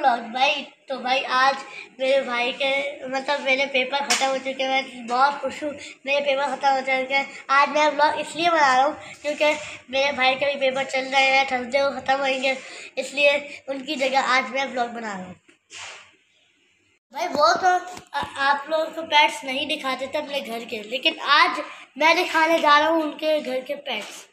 Vlog भाई तो भाई आज मेरे भाई के मतलब मेरे पेपर ख़त्म हो चुके हैं मैं बहुत खुश हूँ, मेरे पेपर ख़त्म हो चुके हैं। आज मैं ब्लॉग इसलिए बना रहा हूँ क्योंकि मेरे भाई के भी पेपर चल रहे हैं थर्सडे को ख़त्म होंगे इसलिए उनकी जगह आज मैं ब्लॉग बना रहा हूँ। भाई, वो तो आप लोगों को पैट्स नहीं दिखाते थे अपने घर के, लेकिन आज मैं दिखाने जा रहा हूँ उनके घर के पैट्स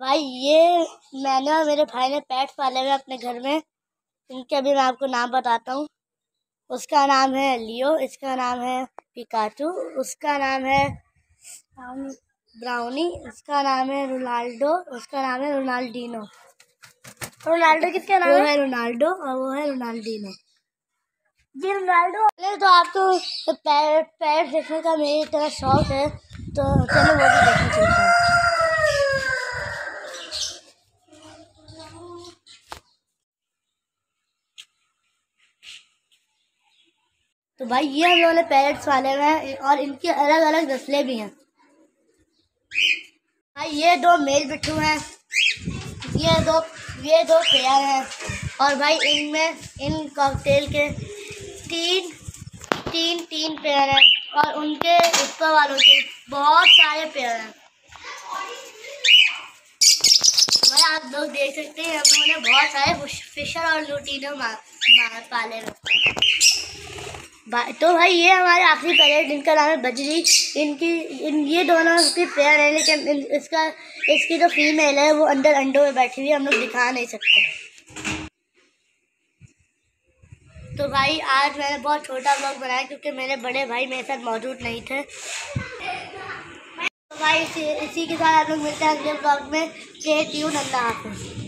भाई ये मैंने और मेरे भाई ने पेट पाले हुए अपने घर में। इनके अभी मैं आपको नाम बताता हूँ। उसका नाम है लियो इसका नाम है पिकाचू उसका नाम है ब्राउनी उसका नाम है रोनाल्डो उसका नाम है रोनाल्डिनो रोनाल्डो किसका नाम है? रोनाल्डो और वो है रोनाल्डिनो जी रोनाल्डो तो आपको पैर पैर देखने का मेरी तरह शौक है तो चलो वो भी देखने चलते हैं। तो भाई ये हम लोगों ने पैरेट्स वाले हुए हैं, और इनकी अलग अलग नस्लें भी हैं। भाई ये दो मेल बिट्ठू हैं, ये दो ये दो पेयर हैं, और भाई इनमें, इन कॉकटेल के तीन तीन तीन पेयर हैं, और उनके ऊपर वालों के बहुत सारे पेयर हैं। भाई आप लोग देख सकते हैं, हम लोगों ने बहुत सारे फिशर और लूटीनो पाले हुए तो भाई ये हमारे आखिरी पैरेट इनका नाम है बजरी। इनकी इन ये दोनों की पेयर है लेकिन इसका इसकी जो तो फीमेल है वो अंदर अंडों में बैठी हुई है हम लोग दिखा नहीं सकते। तो भाई आज मैंने बहुत छोटा ब्लॉग बनाया क्योंकि मेरे बड़े भाई मेरे साथ मौजूद नहीं थे। तो भाई इसी, इसी के साथ आप लोग मिलते हैं अगले ब्लॉग में। के ट्यून अल्लाह हाफिज़।